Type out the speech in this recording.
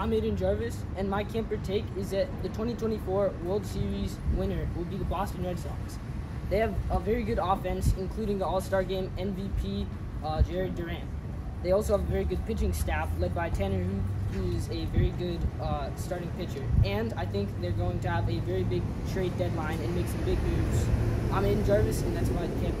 I'm Aiden Jarvis, and my camper take is that the 2024 World Series winner will be the Boston Red Sox. They have a very good offense, including the All Star Game MVP uh, Jarren Duran. They also have a very good pitching staff led by Tanner who is a very good uh, starting pitcher. And I think they're going to have a very big trade deadline and make some big moves. I'm Aiden Jarvis, and that's my camper.